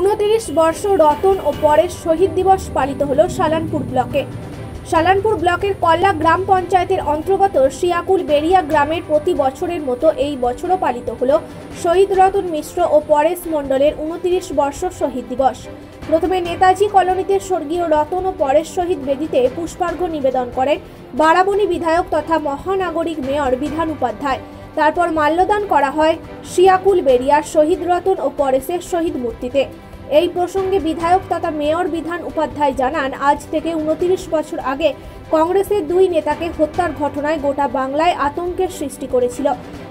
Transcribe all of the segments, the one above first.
উনতিরিশ বর্ষ রতন ও পরের শহীদ দিবস পালিত হল সালানপুর ব্লকে। সালানপুর ব্লকের কল্লা গ্রাম পঞ্চায়েতের অন্তর্গত শিয়াকুল বেরিয়া গ্রামের প্রতি বছরের মতো এই বছরও পালিত হল শহীদ রতন মিশ্র ও পরেশ মণ্ডলের উনতিরিশ বর্ষ শহীদ দিবস। প্রথমে নেতাজি কলোনিতে স্বর্গীয় রতন ও পরেশ শহীদ বেদিতে পুষ্পার্ঘ্য নিবেদন করেন বারাবণী বিধায়ক তথা মহানাগরিক মেয়র বিধান উপাধ্যায়। তারপর মাল্যদান করা হয় শিয়াকুল বেরিয়ার শহীদ রতন ও পরেশের শহীদ মূর্তিতে। এই প্রসঙ্গে বিধায়ক তথা মেয়র বিধান উপাধ্যায় জানান, আজ থেকে উনতিরিশ বছর আগে কংগ্রেসের দুই নেতাকে হত্যার ঘটনায় গোটা বাংলায় আতঙ্কের সৃষ্টি করেছিল।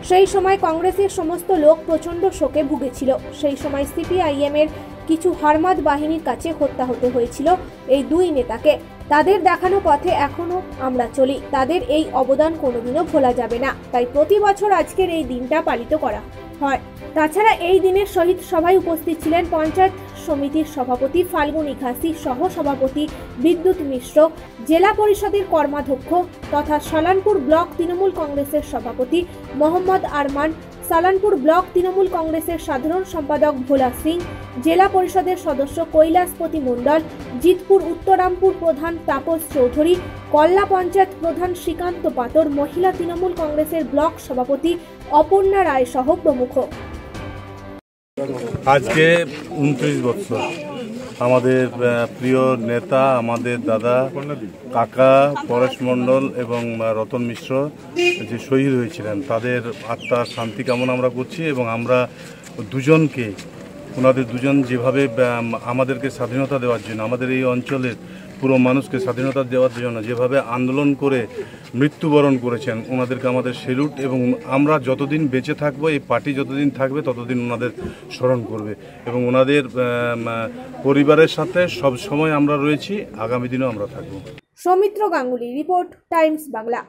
সেই সময় কংগ্রেসের সমস্ত লোক প্রচণ্ড শোকে ভুগেছিল। সেই সময় সিপিআইএম এর কিছু হারমাদ বাহিনীর কাছে হত্যা হতে হয়েছিল এই দুই নেতাকে। তাদের দেখানো পথে এখনও আমরা চলি। তাদের এই অবদান কোনোদিনও ভোলা যাবে না। তাই প্রতি বছর আজকের এই দিনটা পালিত করা হয়। তাছাড়া এই দিনের শহীদ সভায় উপস্থিত ছিলেন পঞ্চায়েত সমিতির সভাপতি ফাল্গুনী খাসি সহ সভাপতি বিদ্যুৎ মিশ্র, জেলা পরিষদের কর্মাধ্যক্ষ তথা সালানপুর ব্লক তৃণমূল কংগ্রেসের সভাপতি মোহাম্মদ আরমান সালানপুর ব্লক তৃণমূল কংগ্রেসের সাধারণ সম্পাদক ভোলা সিং, জেলা পরিষদের সদস্য কৈলাসপতি মণ্ডল, জিতপুর, উত্তরামপুর প্রধান তাপস চৌধুরী, কল্লা পঞ্চায়েত প্রধান শ্রীকান্ত পাতর, মহিলা তৃণমূল কংগ্রেসের ব্লক সভাপতি অপর্ণা রায় সহ প্রমুখ। আজকে উনত্রিশ বছর। আমাদের প্রিয় নেতা, আমাদের দাদা, কাকা, পরেশ মণ্ডল এবং রতন মিশ্র যে শহীদ হয়েছিলেন, তাদের আত্মার শান্তি কামনা আমরা করছি এবং আমরা দুজনকে, ওনাদের দুজন যেভাবে আমাদেরকে স্বাধীনতা দেওয়ার জন্য, আমাদের এই অঞ্চলের পুরো মানুষকে স্বাধীনতা দেওয়ার জন্য যেভাবে আন্দোলন করে মৃত্যুবরণ করেছেন, ওনাদেরকে আমাদের সেলুট এবং আমরা যতদিন বেঁচে থাকব, এই পার্টি যতদিন থাকবে, ততদিন ওনাদের স্মরণ করবে এবং ওনাদের পরিবারের সাথে সব সময় আমরা রয়েছি, আগামী দিনেও আমরা থাকব। Soumitra Ganguly, report, Times Bangla.